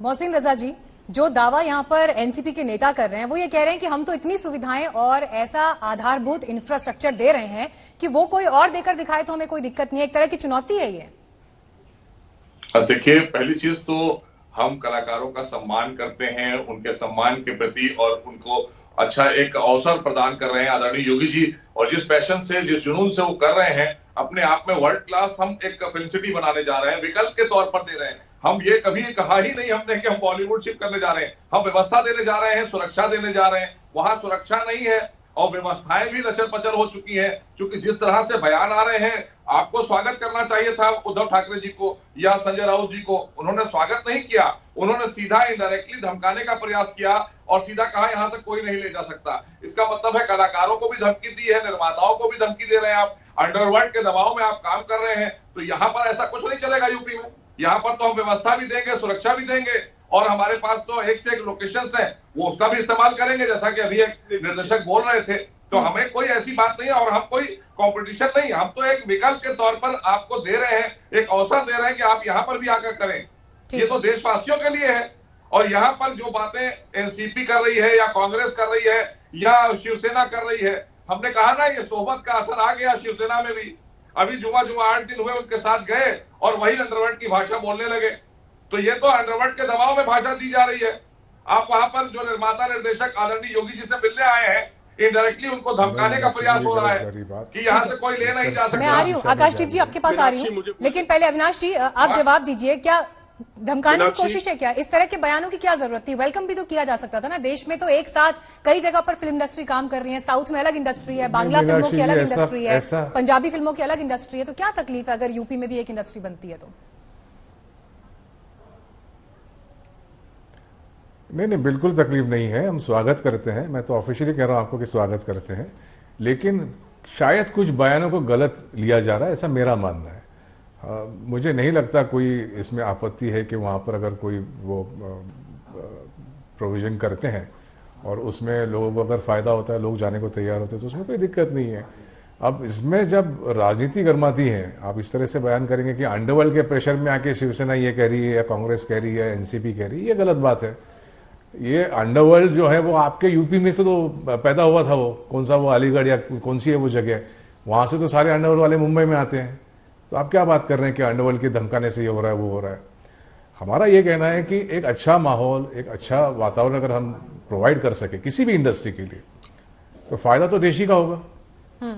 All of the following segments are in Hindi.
मोहसिन रजा जी, जो दावा यहाँ पर एनसीपी के नेता कर रहे हैं, वो ये कह रहे हैं कि हम तो इतनी सुविधाएँ और ऐसा आधारभूत इंफ्रास्ट्रक्चर दे रहे हैं कि वो कोई और देकर दिखाए तो हमें कोई दिक्कत नहीं है। एक तरह की चुनौती है ये। देखिए, पहली चीज़ तो हम कलाकारों का सम्मान करते हैं, उनके सम्मान के प्रति और उनको अच्छा एक अवसर प्रदान कर रहे हैं आदरणीय योगी जी। और जिस पैशन से, जिस जुनून से वो कर रहे हैं, अपने आप में वर्ल्ड क्लास हम एक फ़िल्म सिटी बनाने जा रहे हैं, विकल्प के तौर पर दे रहे हैं। हम ये कभी कहा ही नहीं हमने कि हम बॉलीवुड शिफ्ट करने जा रहे हैं। हम व्यवस्था देने जा रहे हैं, सुरक्षा देने जा रहे हैं। वहाँ सुरक्षा नहीं है और व्यवस्थाएँ भी रचल पचल हो चुकी है। क्योंकि जिस तरह से बयान आ रहे हैं, आपको स्वागत करना चाहिए था उद्धव ठाकरे जी को या संजय राउत जी को। उन्होंने स्वागत नहीं किया। उन्होंने सीधा इनडायरेक्टली धमकाने का प्रयास किया और सीधा कहा, यहाँ से कोई नहीं ले जा सकता। इसका मतलब है कलाकारों को भी धमकी दी है, निर्माताओं को भी धमकी दे रहे हैं आप। अंडरवर्ल्ड के दबाव में आप काम कर रहे हैं। तो यहाँ पर ऐसा कुछ नहीं चलेगा यूपी में। यहाँ पर तो हम व्यवस्था भी देंगे सुरक्षा भी देंगे और हमारे पास तो एक से एक लोकेशन है वो उसका भी इस्तेमाल करेंगे जैसा कि अभी एक निर्देशक बोल रहे थे। तो हम्म। हमें कोई ऐसी बात नहीं है और हम कोई कंपटीशन नहीं हम तो एक विकल्प के तौर पर आपको दे रहे हैं एक अवसर दे रहे हैं कि आप यहाँ पर भी आकर करें। ये तो देशवासियों के लिए है और यहाँ पर जो बातें एनसीपी कर रही है या कांग्रेस कर रही है या शिवसेना कर रही है हमने कहा ना ये सोहबत का असर आ गया शिवसेना में भी। अभी जुमा जुमा आठ दिन हुए उनके साथ गए और वही अंडरवर्ल्ड की भाषा बोलने लगे। तो ये तो अंडरवर्ल्ड के दबाव में भाषा दी जा रही है। आप वहाँ पर जो निर्माता निर्देशक आदरणीय योगी जी से मिलने आए हैं इनडायरेक्टली उनको धमकाने का प्रयास हो रहा है कि यहाँ से कोई ले नहीं जा सकता मैं आ रही हूँ। आकाशदीप जी आपके पास आ रही हूँ। लेकिन पहले अविनाश जी आप हाँ। जवाब दीजिए क्या धमकाने की कोशिश है क्या? इस तरह के बयानों की क्या ज़रूरत थी? वेलकम भी तो किया जा सकता था ना। देश में तो एक साथ कई जगह पर फ़िल्म इंडस्ट्री काम कर रही है। साउथ में अलग इंडस्ट्री है बांग्ला फ़िल्मों की अलग इंडस्ट्री है पंजाबी फ़िल्मों की अलग इंडस्ट्री है। तो क्या तकलीफ़ है? अगर यूपी में भी एक इंडस्ट्री बनती है तो। नहीं नहीं बिल्कुल तकलीफ़ नहीं है। हम स्वागत करते हैं। मैं तो ऑफिशियली कह रहा हूँ आपको कि स्वागत करते हैं। लेकिन शायद कुछ बयानों को गलत लिया जा रहा है ऐसा मेरा मानना है। मुझे नहीं लगता कोई इसमें आपत्ति है कि वहाँ पर अगर कोई वो प्रोविज़न करते हैं और उसमें लोगों को अगर फ़ायदा होता है, लोग जाने को तैयार होते हैं तो उसमें कोई दिक्कत नहीं है। अब इसमें जब राजनीति गर्माती है, आप इस तरह से बयान करेंगे कि अंडरवर्ल्ड के प्रेशर में आके शिवसेना ये कह रही है, या कांग्रेस कह रही है एनसीपी कह रही है, ये गलत बात है। ये अंडरवर्ल्ड जो है, वो आपके यूपी में से तो पैदा हुआ था वो, कौन सा वो अलीगढ़ या कौन सी है वो जगह, वहाँ से तो सारे अंडरवर्ल्ड वाले मुंबई में आते हैं। तो आप क्या बात कर रहे हैं? कि अंडरवर्ल्ड के धमकाने से ये हो रहा है वो हो रहा है? हमारा ये कहना है कि एक अच्छा माहौल एक अच्छा वातावरण अगर हम प्रोवाइड कर सके किसी भी इंडस्ट्री के लिए तो फ़ायदा तो देशी का होगा। हम्म,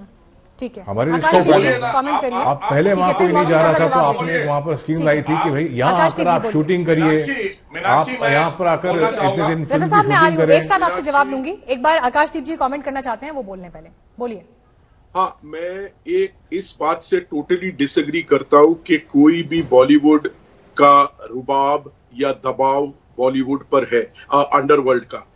ठीक है। हमारे आप पहले वहाँ कोई नहीं जा रहा था तो आपने वहाँ पर स्कीम लाई थी कि भाई यहाँ आकर आप शूटिंग करिए। आप यहाँ पर आकर इतने दिन फ़िल्म एक साथ आपसे जवाब लूँगी। एक बार आकाशदीप जी कमेंट करना चाहते हैं वो बोलने पहले। बोलिए। हाँ मैं एक इस बात से टोटली डिसएग्री करता हूँ कि कोई भी बॉलीवुड का रुबाब या दबाव बॉलीवुड पर है अंडरवर्ल्ड का।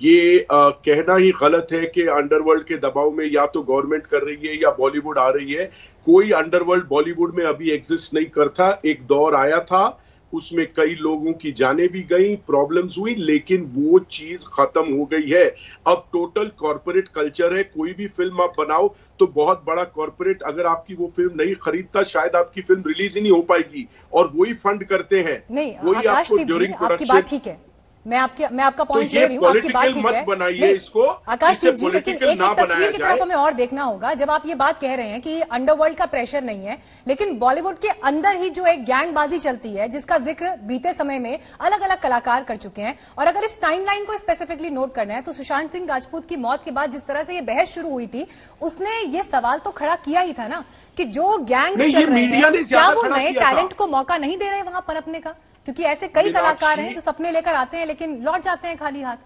ये आ, कहना ही गलत है कि अंडरवर्ल्ड के दबाव में या तो गवर्नमेंट कर रही है या बॉलीवुड आ रही है। कोई अंडरवर्ल्ड बॉलीवुड में अभी एग्जिस्ट नहीं करता। एक दौर आया था उसमें कई लोगों की जाने भी गई प्रॉब्लम्स हुई लेकिन वो चीज़ खत्म हो गई है। अब टोटल कॉरपोरेट कल्चर है कोई भी फ़िल्म आप बनाओ तो बहुत बड़ा कॉरपोरेट अगर आपकी वो फ़िल्म नहीं खरीदता शायद आपकी फ़िल्म रिलीज़ ही नहीं हो पाएगी। और वही फंड करते हैं। वही आपको ड्यूरिंग प्रोडक्शन ठीक है। मैं आपके मैं आपका पॉइंट तो ले रही हूँ आपकी बात ठीक है। बनाइए इसको। आकाश जी लेकिन एक, एक तस्वीर की तरफ़ हमें और देखना होगा। जब आप ये बात कह रहे हैं कि अंडरवर्ल्ड का प्रेशर नहीं है लेकिन बॉलीवुड के अंदर ही जो एक गैंगबाजी चलती है जिसका ज़िक्र बीते समय में अलग अलग कलाकार कर चुके हैं और अगर इस टाइमलाइन को स्पेसिफिकली नोट करना है तो सुशांत सिंह राजपूत की मौत के बाद जिस तरह से ये बहस शुरू हुई थी उसने ये सवाल तो खड़ा किया ही था ना। कि जो गैंग चल रहे हैं क्या वो नए टैलेंट को मौका नहीं दे रहे वहाँ पनपने का? क्योंकि ऐसे कई कलाकार हैं जो सपने लेकर आते हैं लेकिन लौट जाते हैं खाली हाथ।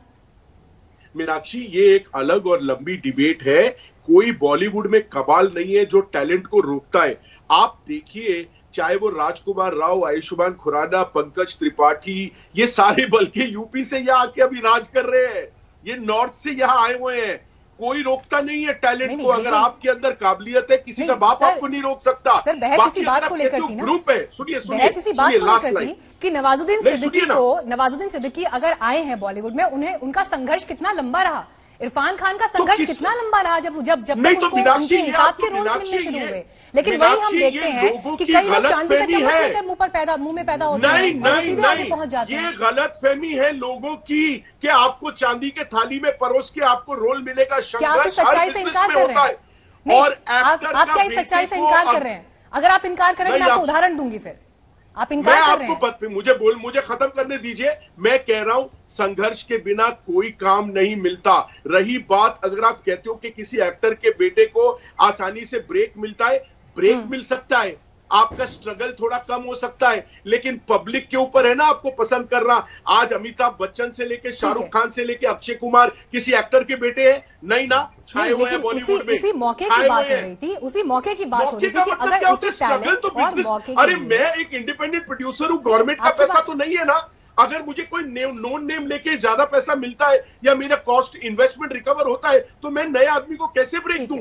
मीनाक्षी ये एक अलग और लंबी डिबेट है। कोई बॉलीवुड में कबाल नहीं है जो टैलेंट को रोकता है। आप देखिए चाहे वो राजकुमार राव आयुष्मान खुराना पंकज त्रिपाठी ये सारे बल्कि यूपी से यहाँ आके अभी राज कर रहे हैं। ये नॉर्थ से यहाँ आए हुए हैं। कोई रोकता नहीं है टैलेंट को अगर आपके अंदर काबिलियत है किसी का बाप आपको नहीं रोक सकता। सर बहस इसी बात को लेकर थी ग्रुप है सुनिए सुनिए लास्ट लाइन कि नवाजुद्दीन सिद्दीकी को नवाजुद्दीन सिद्दीकी अगर आए हैं बॉलीवुड में उन्हें उनका संघर्ष कितना लंबा रहा? इरफान खान का संघर्ष किस- कितना लंबा रहा जब जब जब तक तो उनको मीनाक्षी, उनके हिसाब के मीनाक्षी, मिलने शुरू हुए लेकिन वही हम देखते हैं कि कई लोग चांदी का चम्मच लेकर मुँह पर पैदा मुँह में पैदा होते हैं सीधे आगे पहुँच जाते ये हैं। गलत फहमी है लोगों की कि आपको चांदी के थाली में परोस के आपको रोल मिलेगा। क्या आप संघर्ष सच्चाई से इनकार कर रहे हैं। और आप क्या इस सच्चाई से इनकार कर रहे हैं? अगर आप इनकार करें तो मैं आपको उदाहरण दूँगी फिर। आप मैं इनकार कर रहे आपको हैं बत, मुझे बोल मुझे खत्म करने दीजिए। मैं कह रहा हूँ संघर्ष के बिना कोई काम नहीं मिलता। रही बात अगर आप कहते हो कि किसी एक्टर के बेटे को आसानी से ब्रेक मिलता है ब्रेक हम्म। मिल सकता है। आपका स्ट्रगल थोड़ा कम हो सकता है लेकिन पब्लिक के ऊपर है ना आपको पसंद करना आज अमिताभ बच्चन से लेके शाहरुख खान से लेके अक्षय कुमार किसी एक्टर के बेटे हैं? नहीं ना? छाए हुए हैं बॉलीवुड में। उसी मौके की बात हो। रही थी उसी मौके की बात हो रही थी मतलब क्या होता है? स्ट्रगल तो बिज़नेस अरे मैं एक इंडिपेंडेंट प्रोड्यूसर हूँ गवर्नमेंट का पैसा तो नहीं है ना? अगर मुझे कोई नोन नेम लेके ज़्यादा पैसा मिलता है या मेरा कॉस्ट इन्वेस्टमेंट रिकवर होता है तो मैं नए आदमी को कैसे ब्रेक दूँ?